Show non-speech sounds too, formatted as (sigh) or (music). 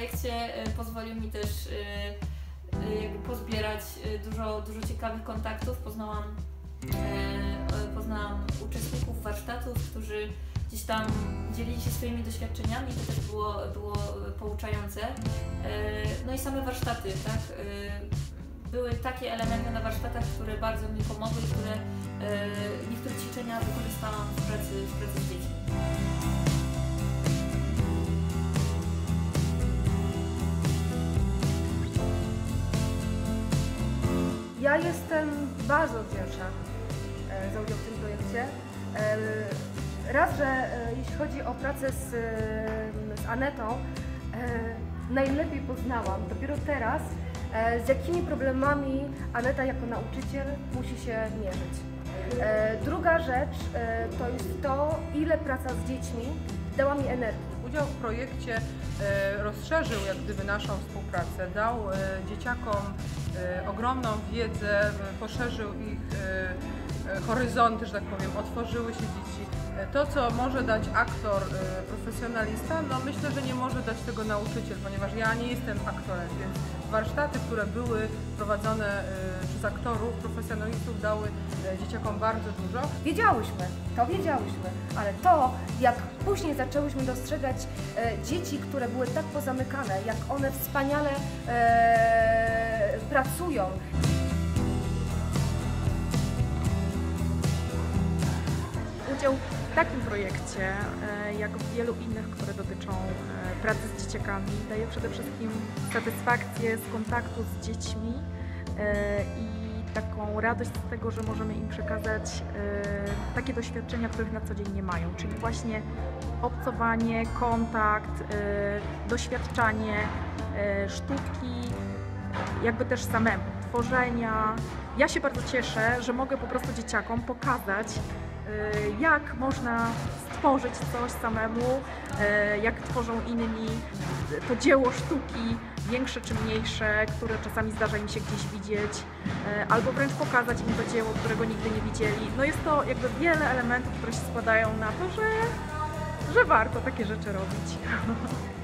projekcie y, pozwolił mi też y, y, pozbierać dużo, dużo ciekawych kontaktów. Poznałam, poznałam uczestników warsztatów, którzy gdzieś tam dzielili się swoimi doświadczeniami, to też było, było pouczające. No i same warsztaty, tak? Były takie elementy na warsztatach, które bardzo mi pomogły, które niektóre ćwiczenia wykorzystałam w pracy, w pracy z dziećmi. Ja jestem bardzo wdzięczna e, za udział w tym projekcie. E, Raz, że e, jeśli chodzi o pracę z, z Anetą, najlepiej poznałam dopiero teraz, z jakimi problemami Aneta jako nauczyciel musi się mierzyć. Druga rzecz to jest to, ile praca z dziećmi dała mi energii. Udział w projekcie e, rozszerzył jak gdyby naszą współpracę, dał e, dzieciakom e, ogromną wiedzę, poszerzył ich horyzonty, że tak powiem, otworzyły się dzieci. E, To, co może dać aktor, e, profesjonalista, no myślę, że nie może dać tego nauczyciel, ponieważ ja nie jestem aktorem, więc warsztaty, które były prowadzone e, przez aktorów, profesjonalistów dały dzieciakom bardzo dużo. Wiedziałyśmy, to wiedziałyśmy, ale to, jak później zaczęłyśmy dostrzegać dzieci, które były tak pozamykane, jak one wspaniale pracują, Udział w takim projekcie, e, jak w wielu innych, które dotyczą e, pracy z dzieciakami, daje przede wszystkim satysfakcję z kontaktu z dziećmi e, i taką radość z tego, że możemy im przekazać takie doświadczenia, których na co dzień nie mają, czyli właśnie obcowanie, kontakt, doświadczanie sztuki, jakby też samemu, tworzenia. Ja się bardzo cieszę, że mogę po prostu dzieciakom pokazać, jak można stworzyć coś samemu, y, jak tworzą inni to dzieło sztuki, większe czy mniejsze, które czasami zdarza im się gdzieś widzieć, y, albo wręcz pokazać im to dzieło, którego nigdy nie widzieli. No jest to jakby wiele elementów, które się składają na to, że, że warto takie rzeczy robić. (laughs)